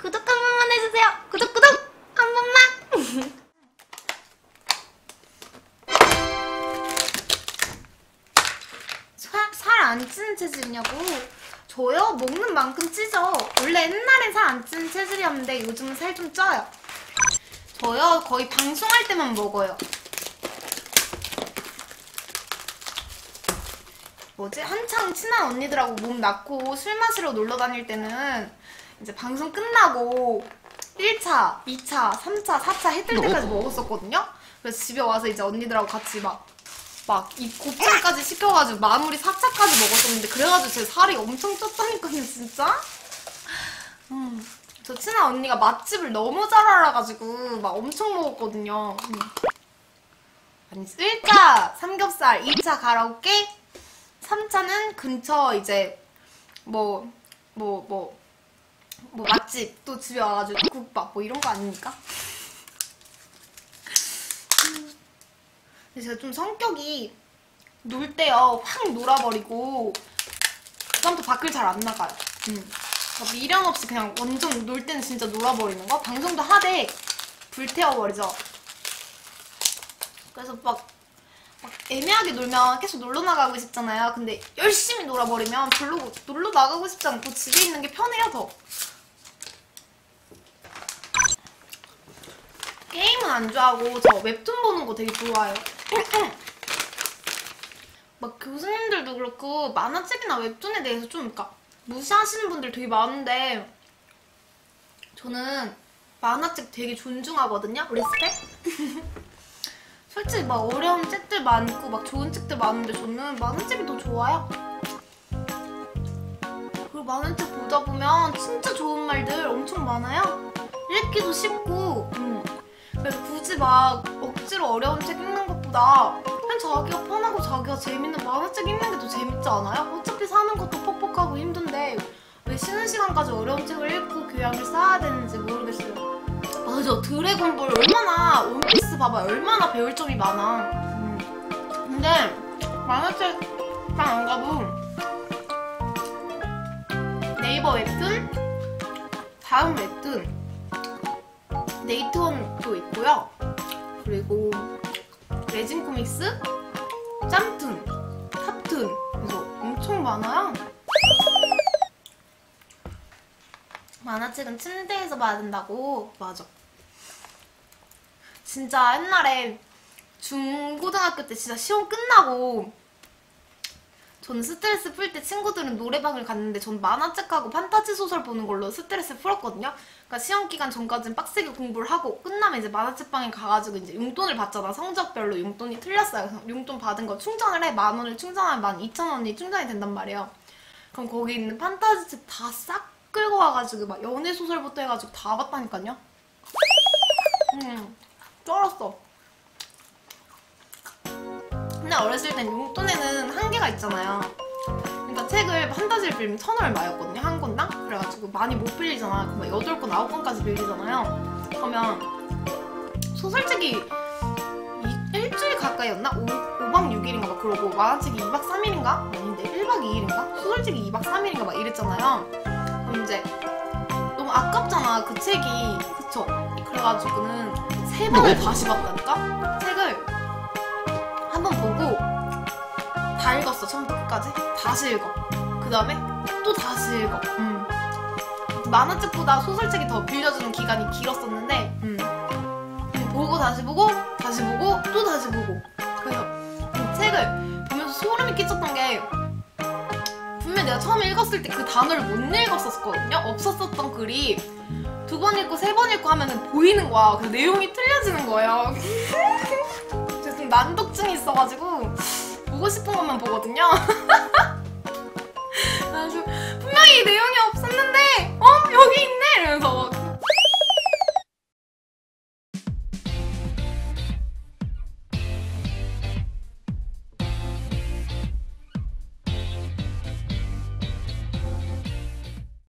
구독 한 번만 해주세요. 구독 구독 한 번만. 살 안 찌는 체질이냐고? 저요? 먹는 만큼 찌죠. 원래 옛날엔 살 안 찌는 체질이었는데 요즘은 살 좀 쪄요. 저요? 거의 방송할 때만 먹어요. 뭐지? 한창 친한 언니들하고 몸 낳고 술 마시러 놀러 다닐 때는 이제 방송 끝나고 1차, 2차, 3차, 4차 해 뜰 때까지 먹었었거든요? 그래서 집에 와서 이제 언니들하고 같이 막, 막, 이 곱창까지 시켜가지고 마무리 4차까지 먹었었는데, 그래가지고 제 살이 엄청 쪘다니까요, 진짜? 음, 저 친한 언니가 맛집을 너무 잘 알아가지고, 막 엄청 먹었거든요. 음. 아니, 1차 삼겹살, 2차 가라오케, 3차는 근처 이제, 뭐, 뭐, 뭐, 뭐 맛집 또 집에 와가지고 국밥 뭐 이런 거 아닙니까? 근데 제가 좀 성격이 놀 때요 확 놀아버리고 그다음부터 밖을 잘 안 나가요. 음. 미련 없이 그냥 완전 놀 때는 진짜 놀아버리는 거. 방송도 하되 불태워버리죠. 그래서 막, 막 애매하게 놀면 계속 놀러 나가고 싶잖아요. 근데 열심히 놀아버리면 별로 놀러 나가고 싶지 않고 집에 있는 게 편해요 더. 게임은 안 좋아하고 저 웹툰 보는 거 되게 좋아해요. 막 교수님들도 그렇고 만화책이나 웹툰에 대해서 좀 그러니까 무시하시는 분들 되게 많은데 저는 만화책 되게 존중하거든요. respect? 솔직히 막 어려운 책들 많고 막 좋은 책들 많은데 저는 만화책이 더 좋아요. 그리고 만화책 보다 보면 진짜 좋은 말들 엄청 많아요. 읽기도 쉽고 음. 그래서 굳이 막 억지로 어려운 책 읽는 것보다 그냥 자기가 편하고 자기가 재밌는 만화책 읽는 게 더 재밌지 않아요? 어차피 사는 것도 퍽퍽하고 힘든데 왜 쉬는 시간까지 어려운 책을 읽고 교양을 쌓아야 되는지 모르겠어요. 맞아 드래곤볼 얼마나 원피스 봐봐 얼마나 배울 점이 많아. 음. 근데 만화책 잘안 가도 네이버 웹툰 다음 웹툰 네이트원도 있고요. 그리고 레진 코믹스, 짬툰, 탑툰 그래서 엄청 많아요. 만화책은 침대에서 봐야 된다고 맞아. 진짜 옛날에 중고등학교 때 진짜 시험 끝나고 저는 스트레스 풀 때 친구들은 노래방을 갔는데 전 만화책하고 판타지 소설 보는 걸로 스트레스 풀었거든요. 그러니까 시험 기간 전까지는 빡세게 공부를 하고 끝나면 이제 만화책방에 가가지고 이제 용돈을 받잖아. 성적별로 용돈이 틀렸어요. 그래서 용돈 받은 거 충전을 해. 만 원을 충전하면 만 이천 원이 충전이 된단 말이에요. 그럼 거기 있는 판타지 책 다 싹 끌고 와가지고 막 연애 소설부터 해가지고 다 봤다니까요. 음, 쩔었어. 근데 어렸을 땐 용돈에는 한계가 있잖아요. 그러니까 책을 판타지를 빌리면 천 얼마였거든요, 한 권당? 그래가지고 많이 못 빌리잖아. 그럼 막 여덟 권, 아홉 권까지 빌리잖아요. 그러면 소설책이 이- 일주일 가까이였나? 5, 5박 6일인가 막 그러고 만화책이 2박 3일인가? 아닌데 1박 2일인가? 소설책이 2박 3일인가 막 이랬잖아요. 그럼 이제 너무 아깝잖아, 그 책이. 그쵸? 그래가지고는 세 번을 다시 봤다니까? 다 읽었어 처음부터 끝까지. 다시 읽어. 그 다음에 또 다시 읽어. 음. 만화책보다 소설책이 더 빌려주는 기간이 길었었는데 음. 음, 보고 다시 보고 다시 보고 또 다시 보고. 그래서 이 책을 보면서 소름이 끼쳤던 게 분명 내가 처음에 읽었을 때 그 단어를 못 읽었었거든요. 없었었던 글이 두 번 읽고 세 번 읽고 하면은 보이는 거야. 그 내용이 틀려지는 거예요. 좀 난독증이 있어가지고 보고 싶은 것만 보거든요. 그래서 분명히 내용이 없었는데 어 여기 있네